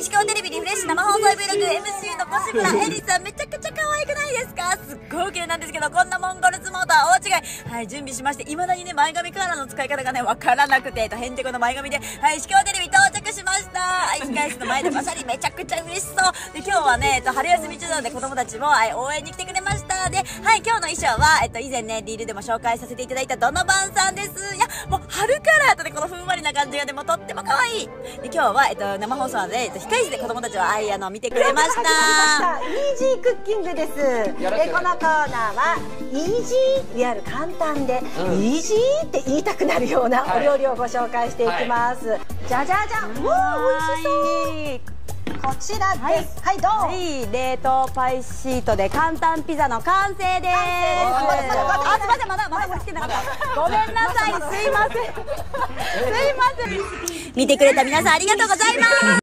石川テレビリフレッシュ生放送 Vlog MC の越村エリさんめちゃくちゃ可愛くないですか？すっごい綺麗なんですけどこんなモンゴル相撲とははい準備しまして未だにね前髪カラーの使い方がねわからなくてとへんてこの前髪ではい石川テレビ到着しました。はい控え室の前でまさにめちゃくちゃ嬉しそう。で今日はね、えっと、春休み中なので子供たちも、はい、応援に来てくれました。ではい今日の衣装はえっと以前ねリールでも紹介させていただいたどのばんさんです。いやもう春カラーとねこのふんわりな感じがねもうとっても可愛い。で今日はえっと生放送で、えっと、控室で子供たちはあいあの見てくれました。イージークッキングです。えこのコーナーはイージーいわゆる簡単で、うん、イージーって言いたくなるようなお料理をご紹介していきます、はい、じゃじゃじゃんわあ美味しそうこちらです。はい、どう？はい、冷凍パイシートで簡単ピザの完成です。あ、すみません、まだまだなかった。ごめんなさい、すいません。すいません。見てくれた皆さんありがとうございます。